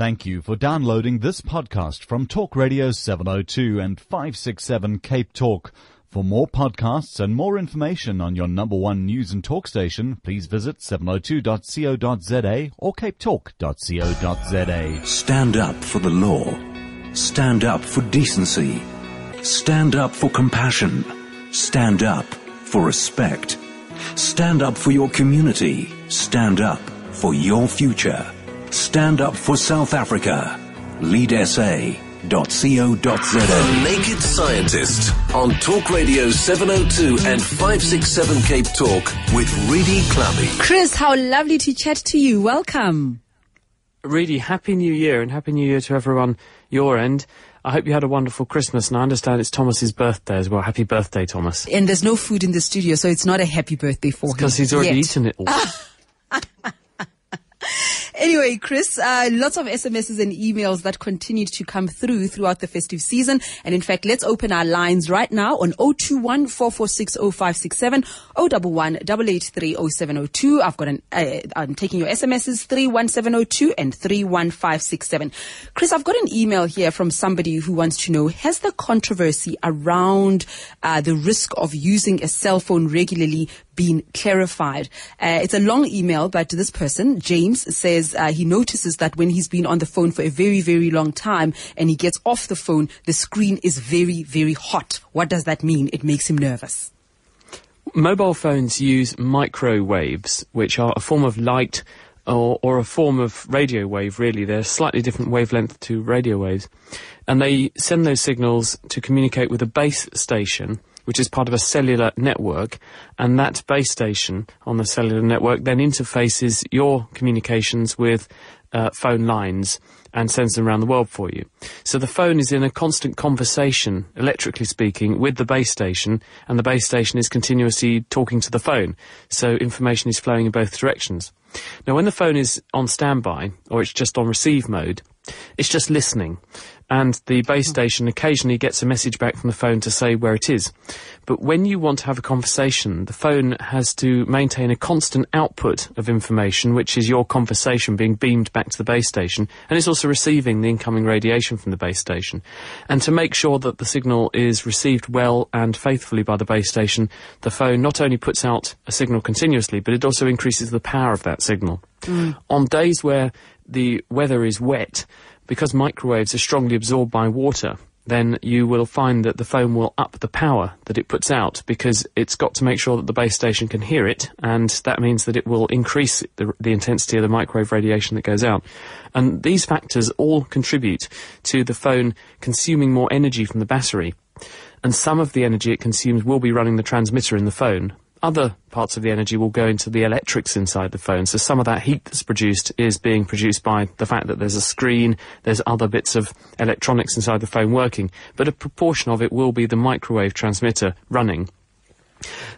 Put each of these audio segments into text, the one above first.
Thank you for downloading this podcast from Talk Radio 702 and 567 Cape Talk. For more podcasts and more information on your number one news and talk station, please visit 702.co.za or capetalk.co.za. Stand up for the law. Stand up for decency. Stand up for compassion. Stand up for respect. Stand up for your community. Stand up for your future. Stand up for South Africa. LeadSA.co.za. Naked Scientist on Talk Radio 702 and 567 Cape Talk with Redi Tlhabi. Chris, how lovely to chat to you. Welcome. Redi, Happy New Year and Happy New Year to everyone your end. I hope you had a wonderful Christmas, and I understand it's Thomas's birthday as well. Happy birthday, Thomas. And there's no food in the studio, so it's not a happy birthday for him. Because he's already yet. eaten it all. Anyway, Chris, uh, lots of SMSs and emails that continued to come through throughout the festive season. And in fact, let's open our lines right now on 021 446 0567 011 883 0702. I've got an, uh, I'm taking your SMSs 31702 and 31567. Chris, I've got an email here from somebody who wants to know, has the controversy around uh, the risk of using a cell phone regularly been clarified. Uh, it's a long email, but this person, James, says uh, he notices that when he's been on the phone for a very, very long time and he gets off the phone, the screen is very, very hot. What does that mean? It makes him nervous. Mobile phones use microwaves, which are a form of light or, or a form of radio wave, really. They're slightly different wavelength to radio waves. And they send those signals to communicate with a base station, which is part of a cellular network. And that base station on the cellular network then interfaces your communications with uh, phone lines and sends them around the world for you. So the phone is in a constant conversation, electrically speaking, with the base station, and the base station is continuously talking to the phone. So information is flowing in both directions. Now, when the phone is on standby, or it's just on receive mode, it's just listening. And the base hmm. station occasionally gets a message back from the phone to say where it is. But when you want to have a conversation, the phone has to maintain a constant output of information, which is your conversation being beamed back to the base station, and it's also receiving the incoming radiation from the base station. And to make sure that the signal is received well and faithfully by the base station, the phone not only puts out a signal continuously, but it also increases the power of that signal. Hmm. On days where the weather is wet, because microwaves are strongly absorbed by water, then you will find that the phone will up the power that it puts out because it's got to make sure that the base station can hear it, and that means that it will increase the, the intensity of the microwave radiation that goes out. And these factors all contribute to the phone consuming more energy from the battery. And some of the energy it consumes will be running the transmitter in the phone, other parts of the energy will go into the electrics inside the phone. So some of that heat that's produced is being produced by the fact that there's a screen, there's other bits of electronics inside the phone working, but a proportion of it will be the microwave transmitter running.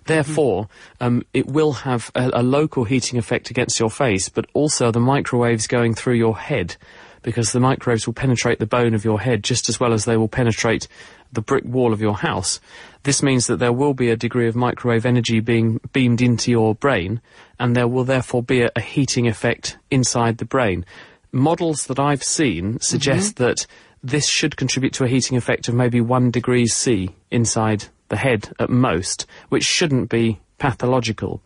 Therefore, um, it will have a, a local heating effect against your face, but also the microwaves going through your head, because the microwaves will penetrate the bone of your head just as well as they will penetrate the brick wall of your house. This means that there will be a degree of microwave energy being beamed into your brain, and there will therefore be a, a heating effect inside the brain. Models that I've seen suggest mm-hmm. that this should contribute to a heating effect of maybe one degrees C inside the head at most, which shouldn't be pathological.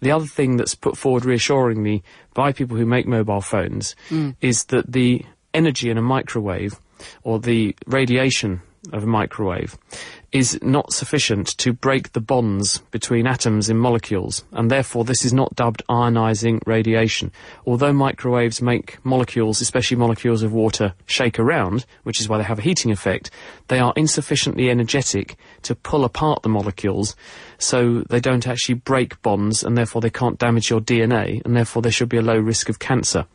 The other thing that's put forward reassuringly by people who make mobile phones mm. is that the energy in a microwave or the radiation of a microwave is not sufficient to break the bonds between atoms in molecules, and therefore this is not dubbed ionizing radiation. Although microwaves make molecules, especially molecules of water, shake around, which is why they have a heating effect, they are insufficiently energetic to pull apart the molecules, so they don't actually break bonds, and therefore they can't damage your DNA, and therefore there should be a low risk of cancer.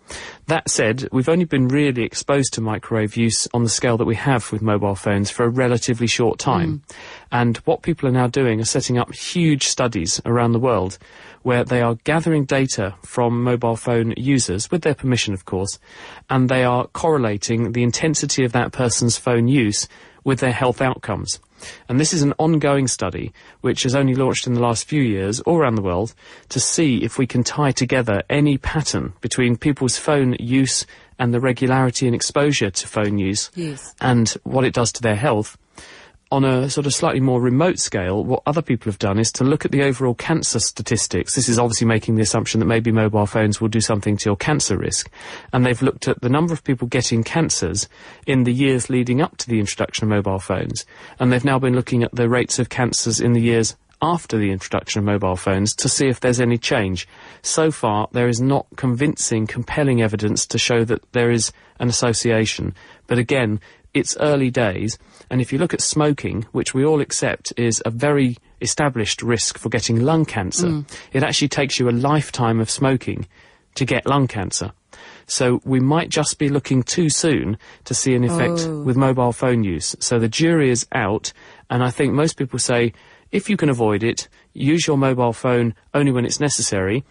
That said, we've only been really exposed to microwave use on the scale that we have with mobile phones for a relatively short time. Mm. And what people are now doing are setting up huge studies around the world where they are gathering data from mobile phone users, with their permission, of course, and they are correlating the intensity of that person's phone use with their health outcomes. And this is an ongoing study which has only launched in the last few years all around the world to see if we can tie together any pattern between people's phone use and the regularity and exposure to phone use Yes. and what it does to their health. On a sort of slightly more remote scale, what other people have done is to look at the overall cancer statistics. This is obviously making the assumption that maybe mobile phones will do something to your cancer risk. And they've looked at the number of people getting cancers in the years leading up to the introduction of mobile phones. And they've now been looking at the rates of cancers in the years after the introduction of mobile phones to see if there's any change. So far, there is not convincing, compelling evidence to show that there is an association. But again, it's early days, and if you look at smoking, which we all accept is a very established risk for getting lung cancer, mm. it actually takes you a lifetime of smoking to get lung cancer. So we might just be looking too soon to see an effect oh. with mobile phone use. So the jury is out, and I think most people say if you can avoid it, use your mobile phone only when it's necessary.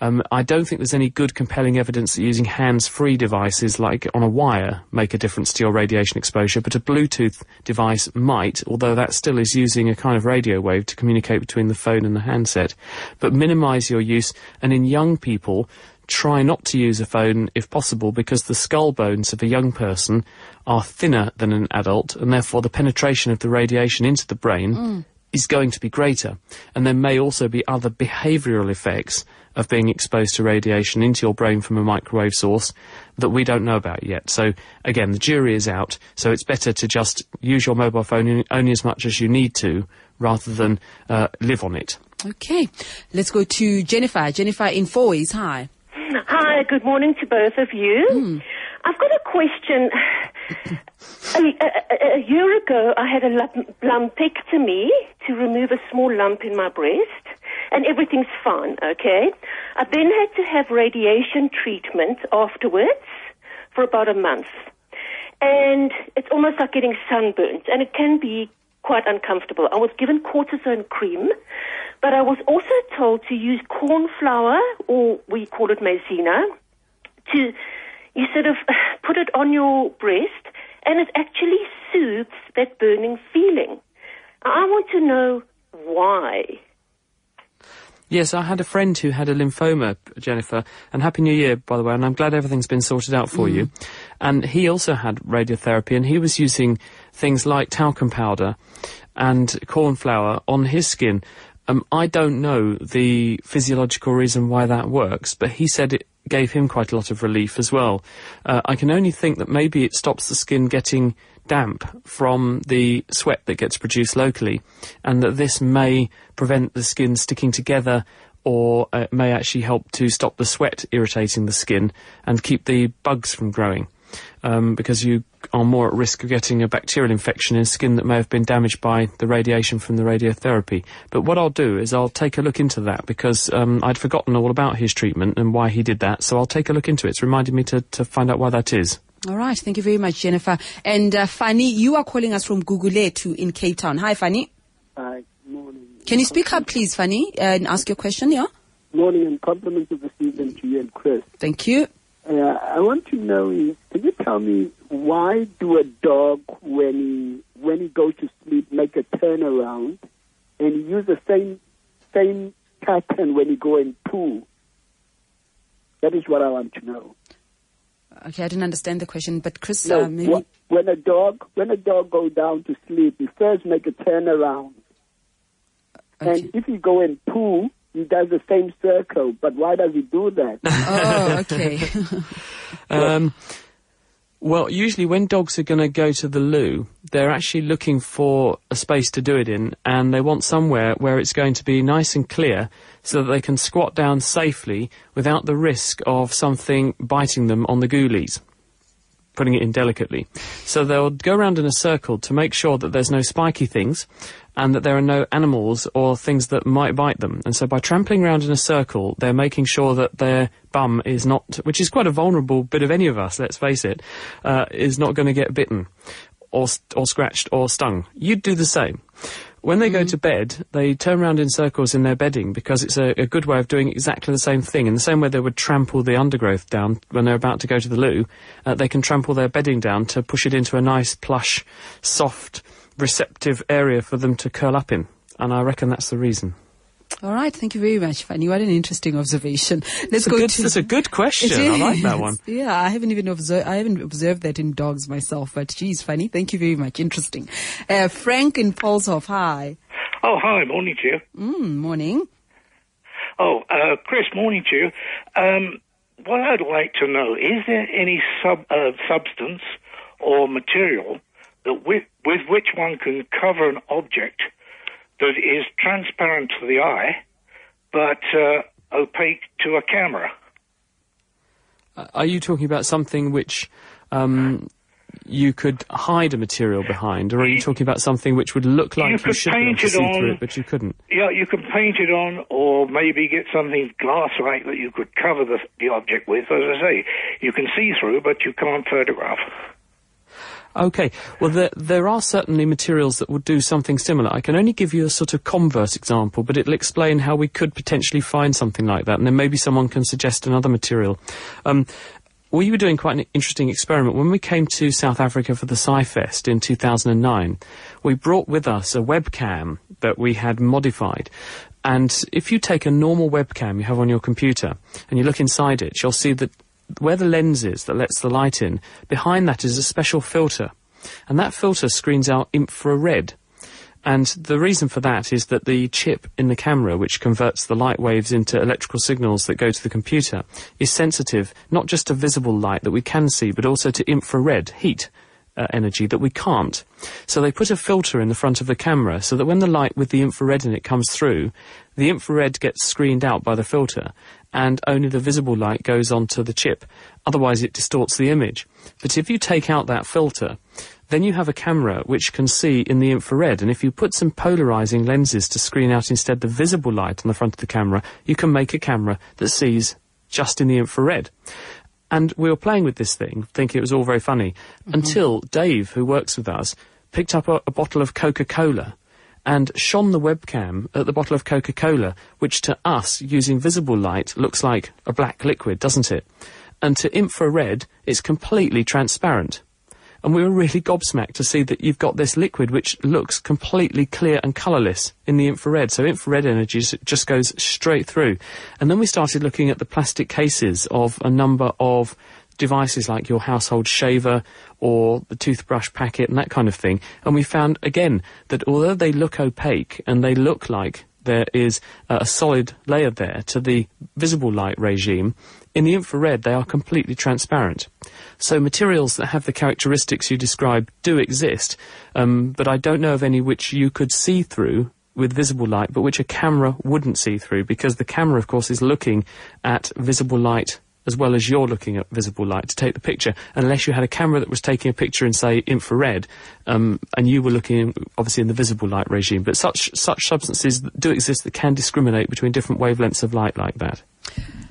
Um, I don't think there's any good compelling evidence that using hands-free devices like on a wire make a difference to your radiation exposure, but a Bluetooth device might, although that still is using a kind of radio wave to communicate between the phone and the handset. But minimise your use, and in young people, try not to use a phone if possible because the skull bones of a young person are thinner than an adult, and therefore the penetration of the radiation into the brain is going to be greater. And there may also be other behavioural effects of being exposed to radiation into your brain from a microwave source that we don't know about yet. So again, the jury is out, so it's better to just use your mobile phone only as much as you need to rather than uh, live on it. Okay. Let's go to Jennifer. Jennifer in Fourways. Hi. Hi, good morning to both of you. I've got a question. A, a, a- year ago, I had a lump- lumpectomy to remove a small lump in my breast, and everything's fine, okay? I then had to have radiation treatment afterwards for about a month. And it's almost like getting sunburnt, and it can be quite uncomfortable. I was given cortisone cream, but I was also told to use corn flour, or we call it maizena, to you sort of put it on your breast, and it actually soothes that burning feeling. I want to know why. Yes, I had a friend who had a lymphoma, Jennifer, and Happy New Year, by the way, and I'm glad everything's been sorted out for you. And he also had radiotherapy, and he was using things like talcum powder and corn flour on his skin. Um, I don't know the physiological reason why that works, but he said it gave him quite a lot of relief as well. Uh, I can only think that maybe it stops the skin getting damp from the sweat that gets produced locally, and that this may prevent the skin sticking together or uh, may actually help to stop the sweat irritating the skin and keep the bugs from growing. Um, because you are more at risk of getting a bacterial infection in skin that may have been damaged by the radiation from the radiotherapy. But what I'll do is I'll take a look into that because um, I'd forgotten all about his treatment and why he did that. So I'll take a look into it. It's reminded me to, to find out why that is. All right. Thank you very much, Jennifer. And uh, Fanny, you are calling us from Guguletu in Cape Town. Hi, Fanny. Hi, morning. Can you speak up, please, Fanny, uh, and ask your question? Yeah. Morning and compliments of the season to you and Chris. Thank you. Uh, I want to know is, can you tell me why do a dog when he when he goes to sleep make a turnaround and he use the same same pattern when he go and poo? That is what I want to know. Okay, I didn't understand the question, but Chris, No, uh, maybe. when a dog when a dog go down to sleep, he first make a turnaround, Okay. and if he go and poo, he does the same circle. But why does he do that? Oh, okay. Um, well, usually when dogs are going to go to the loo, they're actually looking for a space to do it in, and they want somewhere where it's going to be nice and clear so that they can squat down safely without the risk of something biting them on the goolies. Putting it in delicately. So they'll go around in a circle to make sure that there's no spiky things and that there are no animals or things that might bite them. And so by trampling around in a circle, they're making sure that their bum is not, which is quite a vulnerable bit of any of us, let's face it, uh, is not going to get bitten or, or scratched or stung. You'd do the same. When they go to bed, they turn around in circles in their bedding because it's a, a good way of doing exactly the same thing. In the same way they would trample the undergrowth down when they're about to go to the loo, uh, they can trample their bedding down to push it into a nice, plush, soft, receptive area for them to curl up in. And I reckon that's the reason. All right. Thank you very much, Fanny. What an interesting observation. Let's That's a go good, to. that's a good question. I like that one. Yeah, I haven't even observed. I haven't observed that in dogs myself. But geez, Fanny, thank you very much. Interesting. Uh, Frank in Paulshof. Hi. Oh, hi, morning to you. Mm, morning. Oh, uh, Chris, morning to you. Um, what I'd like to know is there any sub, uh, substance or material that with, with which one can cover an object that is transparent to the eye but uh, opaque to a camera? Uh, Are you talking about something which um, you could hide a material behind, or are you talking about something which would look like you, could should be able to see through it, but you couldn't? Yeah, you can paint it on, or maybe get something glass-like that you could cover the, the object with. As I say, you can see through, but you can't photograph. Okay, well, there, there are certainly materials that would do something similar. I can only give you a sort of converse example, but it'll explain how we could potentially find something like that, and then maybe someone can suggest another material. Um, we were doing quite an interesting experiment. When we came to South Africa for the SciFest in 2009, we brought with us a webcam that we had modified. And if you take a normal webcam you have on your computer and you look inside it, you'll see that where the lens is that lets the light in, behind that is a special filter. And that filter screens out infrared. And the reason for that is that the chip in the camera, which converts the light waves into electrical signals that go to the computer, is sensitive not just to visible light that we can see, but also to infrared, heat. Uh, energy that we can't. So they put a filter in the front of the camera so that when the light with the infrared in it comes through, the infrared gets screened out by the filter and only the visible light goes onto the chip. Otherwise it distorts the image. But if you take out that filter, then you have a camera which can see in the infrared, and if you put some polarizing lenses to screen out instead the visible light on the front of the camera, you can make a camera that sees just in the infrared. And we were playing with this thing, thinking it was all very funny, mm-hmm. until Dave, who works with us, picked up a, a bottle of Coca-Cola and shone the webcam at the bottle of Coca-Cola, which to us, using visible light, looks like a black liquid, doesn't it? And to infrared, it's completely transparent. And we were really gobsmacked to see that you've got this liquid which looks completely clear and colourless in the infrared. So infrared energy just goes straight through. And then we started looking at the plastic cases of a number of devices like your household shaver or the toothbrush packet and that kind of thing. And we found again that although they look opaque and they look like there is uh, a solid layer there to the visible light regime, in the infrared they are completely transparent. So materials that have the characteristics you describe do exist, um, but I don't know of any which you could see through with visible light, but which a camera wouldn't see through, because the camera, of course, is looking at visible light as well as you're looking at visible light to take the picture, unless you had a camera that was taking a picture in, say, infrared, um, and you were looking, obviously, in the visible light regime. But such such substances do exist that can discriminate between different wavelengths of light like that.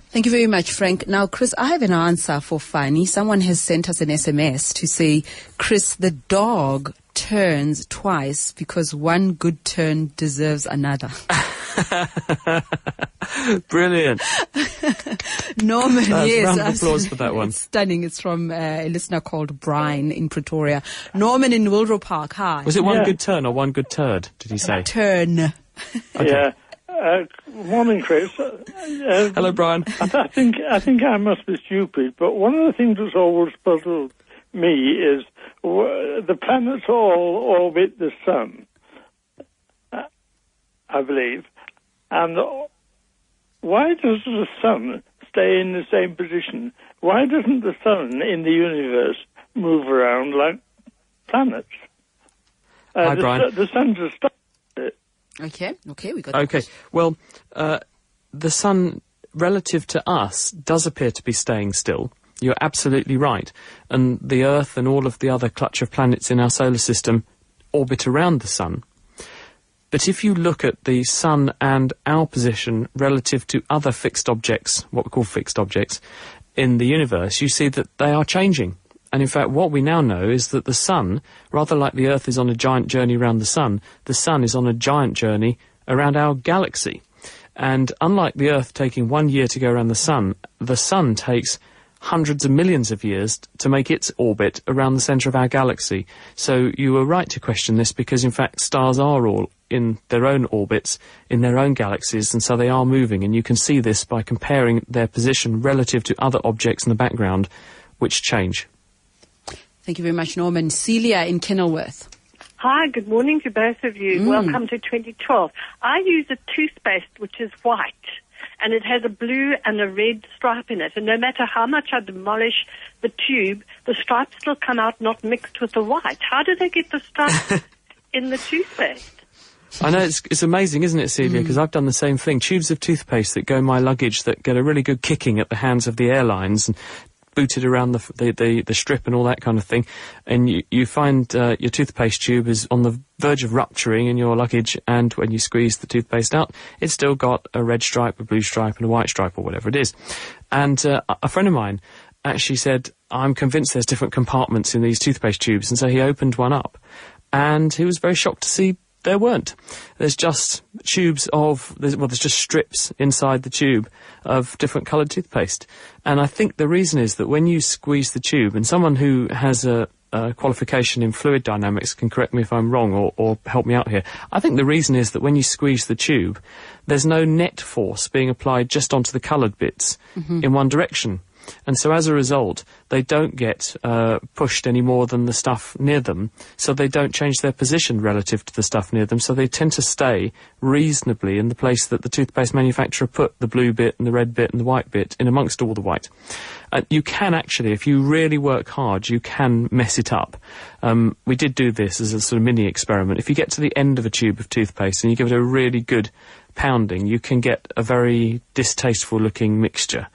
Thank you very much, Frank. Now, Chris, I have an answer for Fanny. Someone has sent us an SMS to say, Chris, the dog turns twice because one good turn deserves another. Brilliant. Norman, Uh, yes. round of applause for that one. It's stunning. It's from uh, a listener called Brian in Pretoria. Norman in Willow Park. Hi. Was it one Yeah. good turn or one good turd, did he say? Turn. Yeah. Uh, morning, Chris. Uh, uh, Hello, Brian. I think I think I must be stupid, but one of the things that's always puzzled me is w- the planets all orbit the sun, uh, I believe, and why does the sun stay in the same position? Why doesn't the sun in the universe move around like planets? Uh, Hi, the, Brian. su- the sun's a star. Okay. Okay. We got Okay. Well, uh, the sun, relative to us, does appear to be staying still. You're absolutely right. And the Earth and all of the other clutch of planets in our solar system orbit around the sun. But if you look at the sun and our position relative to other fixed objects, what we call fixed objects, in the universe, you see that they are changing. And in fact, what we now know is that the sun, rather like the Earth is on a giant journey around the sun, the sun is on a giant journey around our galaxy. And unlike the Earth taking one year to go around the sun, the sun takes hundreds of millions of years to make its orbit around the centre of our galaxy. So you were right to question this because, in fact, stars are all in their own orbits, in their own galaxies, and so they are moving. And you can see this by comparing their position relative to other objects in the background, which change. Thank you very much, Norman. Celia in Kenilworth. Hi, good morning to both of you. Mm. Welcome to 2012. I use a toothpaste which is white and it has a blue and a red stripe in it. And no matter how much I demolish the tube, the stripes still come out not mixed with the white. How do they get the stripes in the toothpaste? I know it's it's amazing, isn't it, Celia? Because mm. I've done the same thing. Tubes of toothpaste that go in my luggage that get a really good kicking at the hands of the airlines and booted around the the, the, the strip and all that kind of thing. And you you find uh, your toothpaste tube is on the verge of rupturing in your luggage, and when you squeeze the toothpaste out, it's still got a red stripe, a blue stripe, and a white stripe, or whatever it is. And uh, a- a friend of mine actually said, "I'm convinced there's different compartments in these toothpaste tubes," and so he opened one up, and he was very shocked to see there weren't. There's just tubes of, there's, well, there's just strips inside the tube of different coloured toothpaste. And I think the reason is that when you squeeze the tube, and someone who has a, a qualification in fluid dynamics can correct me if I'm wrong or, or help me out here. I think the reason is that when you squeeze the tube, there's no net force being applied just onto the coloured bits mm-hmm. in one direction. And so as a result, they don't get uh, pushed any more than the stuff near them, so they don't change their position relative to the stuff near them, so they tend to stay reasonably in the place that the toothpaste manufacturer put the blue bit and the red bit and the white bit in amongst all the white. Uh, you can actually, if you really work hard, you can mess it up. Um, we did do this as a sort of mini experiment. If you get to the end of a tube of toothpaste and you give it a really good pounding, you can get a very distasteful looking mixture.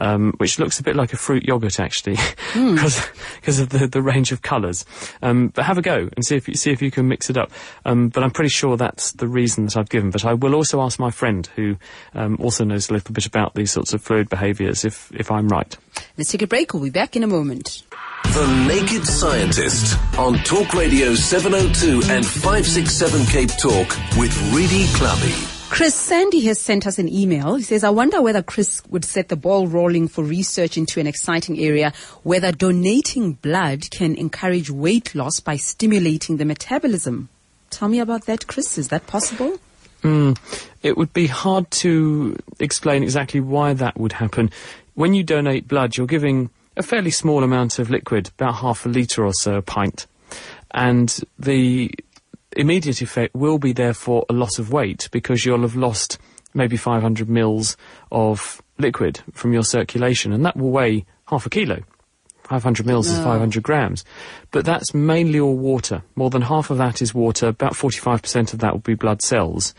Um, which looks a bit like a fruit yogurt actually, because of the, the range of colours. Um, but have a go and see if you see if you can mix it up. Um, but I'm pretty sure that's the reason that I've given. But I will also ask my friend who um, also knows a little bit about these sorts of fluid behaviours if if I'm right. Let's take a break. We'll be back in a moment. The Naked Scientist on Talk Radio 702 and 567 Cape Talk with Redi Tlhabi. Chris Sandy has sent us an email. He says, I wonder whether Chris would set the ball rolling for research into an exciting area, whether donating blood can encourage weight loss by stimulating the metabolism. Tell me about that, Chris. Is that possible? Hmm. It would be hard to explain exactly why that would happen. When you donate blood, you're giving a fairly small amount of liquid, about half a litre or so, a pint. And the immediate effect will be therefore a loss of weight because you'll have lost maybe 500 mils of liquid from your circulation and that will weigh half a kilo. 500 mils is 500 grams. But that's mainly all water. More than half of that is water. About 45% of that will be blood cells.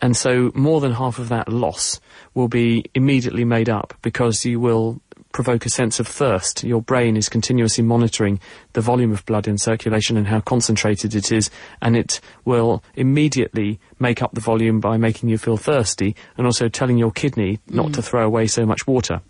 And so more than half of that loss will be immediately made up because you will provoke a sense of thirst. Your brain is continuously monitoring the volume of blood in circulation and how concentrated it is, and it will immediately make up the volume by making you feel thirsty and also telling your kidney not to throw away so much water.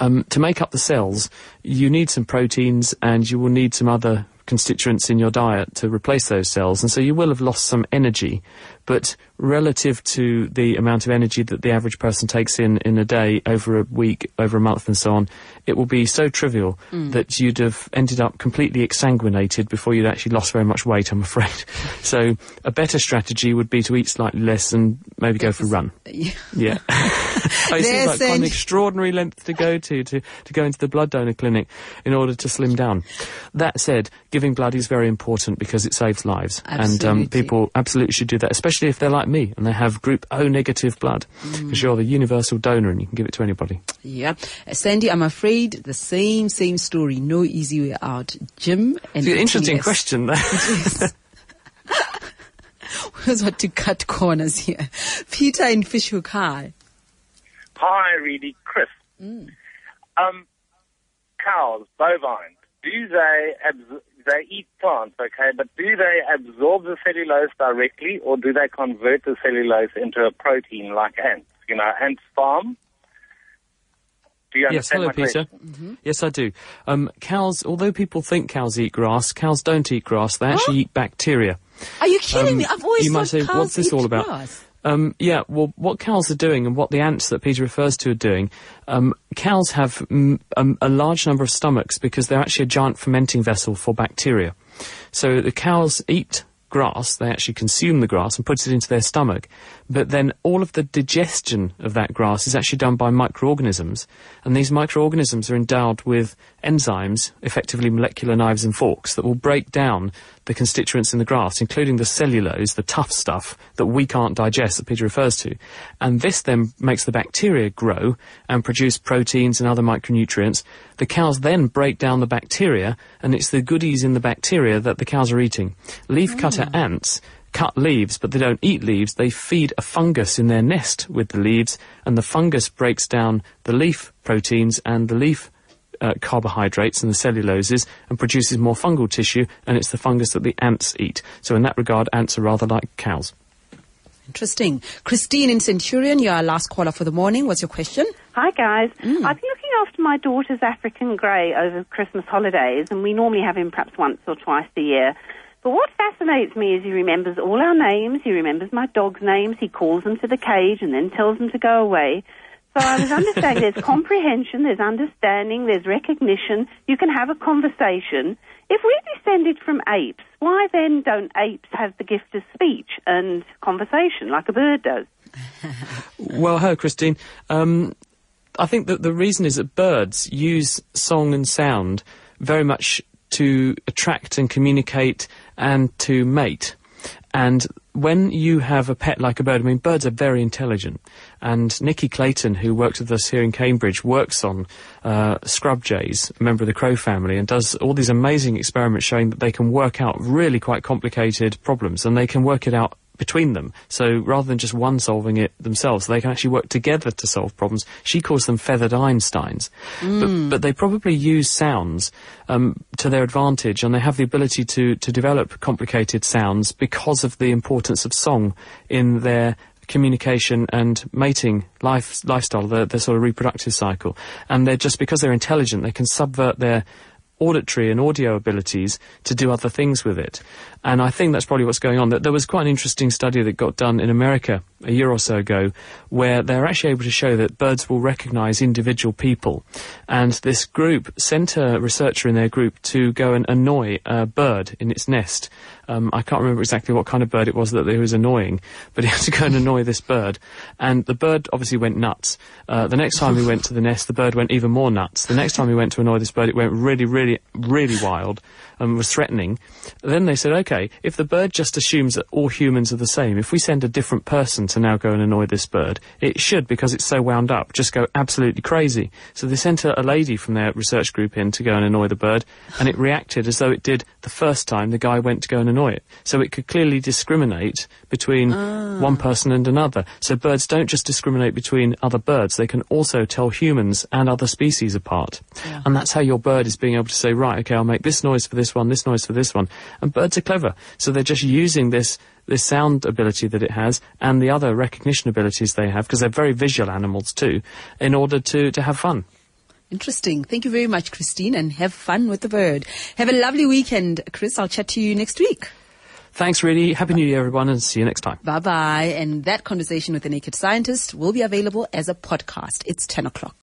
Um, to make up the cells, you need some proteins and you will need some other constituents in your diet to replace those cells. And so you will have lost some energy. But relative to the amount of energy that the average person takes in in a day, over a week, over a month, and so on, it will be so trivial that you'd have ended up completely exsanguinated before you'd actually lost very much weight, I'm afraid. so a better strategy would be to eat slightly less and maybe go for a run. Yeah. Yeah. It seems like quite an extraordinary length to go to, to to go into the blood donor clinic in order to slim down. That said, giving blood is very important because it saves lives, and um, people absolutely should do that, especially if they're like me and they have Group O negative blood, Mm. because you're the universal donor and you can give it to anybody. Yeah. Uh, Sandy, I'm afraid the same, same story. No easy way out. Jim and It's an interesting ETS. question. There. Who's what to cut corners here? Peter in Fish Hoek High. Hi, Redi, Chris. Um, cows, bovines, do they abs- they eat plants, okay, but do they absorb the cellulose directly, or do they convert the cellulose into a protein like ants? You know, ants farm. Yes, hello, my Peter. question? Yes, I do. Um, cows, although people think cows eat grass, cows don't eat grass. They actually eat bacteria. Are you kidding Um, me? I've always you thought might say, cows what's this eat all about? grass. Um, yeah, well, what cows are doing and what the ants that Peter refers to are doing, um, cows have um, a large number of stomachs because they're actually a giant fermenting vessel for bacteria. So the cows eat grass, they actually consume the grass and put it into their stomach. But then all of the digestion of that grass is actually done by microorganisms. And these microorganisms are endowed with enzymes, effectively molecular knives and forks, that will break down the constituents in the grass, including the cellulose, the tough stuff that we can't digest that Peter refers to. And this then makes the bacteria grow and produce proteins and other micronutrients. The cows then break down the bacteria, and it's the goodies in the bacteria that the cows are eating. leaf Leafcutter mm. ants cut leaves, but they don't eat leaves. They feed a fungus in their nest with the leaves, and the fungus breaks down the leaf proteins and the leaf uh, carbohydrates and the celluloses and produces more fungal tissue, and it's the fungus that the ants eat. So in that regard, ants are rather like cows. Interesting. Christine in Centurion, you're our last caller for the morning. What's your question? Hi, guys. I've been looking after my daughter's African grey over Christmas holidays, and we normally have him perhaps once or twice a year. But what fascinates me is he remembers all our names, he remembers my dog's names, he calls them to the cage and then tells them to go away. So I was understanding there's comprehension, there's understanding, there's recognition, you can have a conversation. If we descended from apes, why then don't apes have the gift of speech and conversation like a bird does? Well, hello, Christine. Um, I think that the reason is that birds use song and sound very much to attract and communicate and to mate. And when you have a pet like a bird, I mean, birds are very intelligent. And Nicky Clayton, who works with us here in Cambridge, works on uh, scrub jays, a member of the crow family, and does all these amazing experiments showing that they can work out really quite complicated problems, and they can work it out between them. So rather than just one solving it themselves, they can actually work together to solve problems. She calls them feathered Einsteins. But, but they probably use sounds um, to their advantage and they have the ability to, to develop complicated sounds because of the importance of song in their communication and mating life, lifestyle, their, their sort of reproductive cycle. And they're just because they're intelligent, they can subvert their auditory and audio abilities to do other things with it. And I think that's probably what's going on. That There was quite an interesting study that got done in America a year or so ago where they're actually able to show that birds will recognize individual people. And this group sent a researcher in their group to go and annoy a bird in its nest. Um, I can't remember exactly what kind of bird it was that he was annoying, but he had to go and annoy this bird. And the bird obviously went nuts. Uh, the next time he went to the nest, the bird went even more nuts. The next time he went to annoy this bird, it went really, really, really wild and was threatening. Then they said, okay, if the bird just assumes that all humans are the same, if we send a different person to now go and annoy this bird, it should, because it's so wound up, just go absolutely crazy. So they sent a, a lady from their research group in to go and annoy the bird, and it reacted as though it did the first time the guy went to go and annoy it. So it could clearly discriminate between ah. one person and another. So birds don't just discriminate between other birds, they can also tell humans and other species apart. And that's how your bird is being able to say, right, okay, I'll make this noise for this one, this noise for this one. And birds are clever. So they're just using this this sound ability that it has and the other recognition abilities they have, because they're very visual animals too, in order to, to have fun. Interesting. Thank you very much, Christine, and have fun with the bird. Have a lovely weekend, Chris. I'll chat to you next week. Thanks, Redi. Happy New Year, everyone, and see you next time. Bye bye. And that conversation with the Naked Scientist will be available as a podcast. It's 10 o'clock.